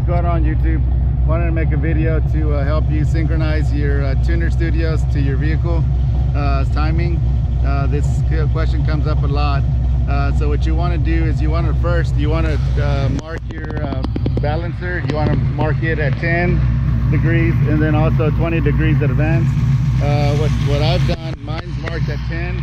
What's going on YouTube? Wanted to make a video to uh, help you synchronize your uh, Tuner Studios to your vehicle uh, timing. Uh, this question comes up a lot. Uh, so what you want to do is you want to first, you want to uh, mark your balancer. You want to mark it at 10 degrees and then also 20 degrees advance. what, what I've done, mine's marked at 10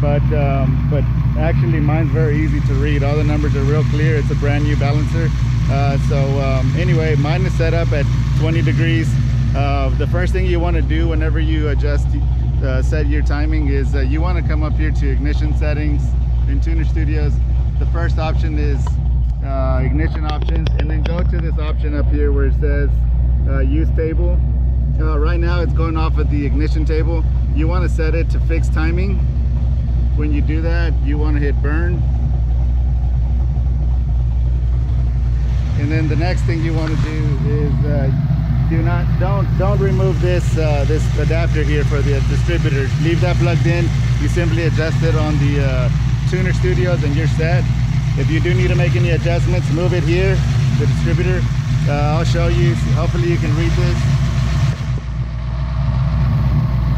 but um, but actually mine's very easy to read all the numbers are real clear it's a brand new balancer uh, so um, anyway mine is set up at 20 degrees. Uh, the first thing you want to do whenever you adjust uh, set your timing is you want to come up here to ignition settings in tuner studios. The first option is uh, ignition options and then go to this option up here where it says uh, use table. Uh, right now it's going off of the ignition table. You want to set it to fixed timing. When you do that you want to hit burn and then the next thing you want to do is uh, do not don't don't remove this uh, this adapter here for the distributor. Leave that plugged in. You simply adjust it on the uh, tuner studios and you're set. If you do need to make any adjustments move it here the distributor. Uh, I'll show you. Hopefully you can read this.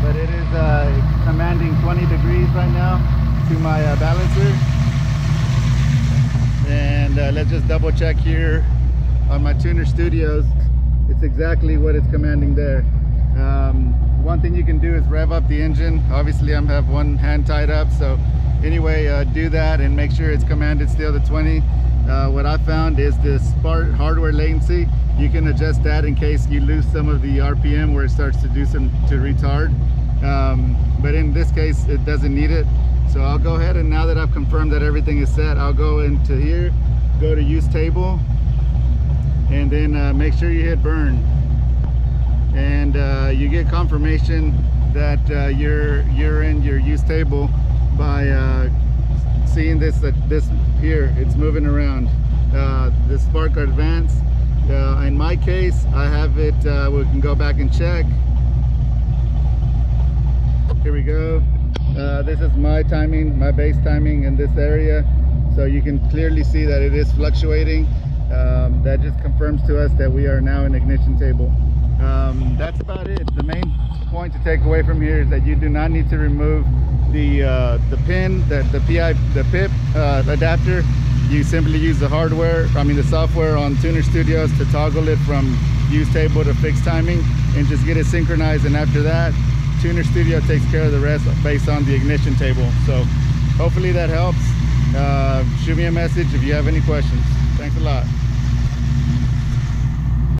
But it is uh, commanding 20 degrees right now to my uh, balancer. And let's just double check here on my tuner studios it's exactly what it's commanding there. Um, one thing you can do is rev up the engine. Obviously I'm have one hand tied up so anyway uh, do that and make sure it's commanded still to 20 uh, what I found is this hardware latency. You can adjust that in case you lose some of the RPM where it starts to do some to retard. Um, but in this case it doesn't need it. So I'll go ahead and now that I've confirmed that everything is set I'll go into here go to use table then uh, make sure you hit burn. And uh, you get confirmation that uh, you're you're in your use table by uh, seeing this this here it's moving around. Uh, the spark advance uh, in my case I have it we can go back and check. Here we go. This is my timing my base timing in this area. So you can clearly see that it is fluctuating um, that just confirms to us that we are now in ignition table um, that's about it the main point to take away from here is that you do not need to remove the uh, the pin that the pi the pip uh, adapter you simply use the hardware i mean the software on tuner studios to toggle it from use table to fixed timing and just get it synchronized and after that Tuner Studio takes care of the rest based on the ignition table. So hopefully that helps. Uh, shoot me a message if you have any questions. Thanks a lot.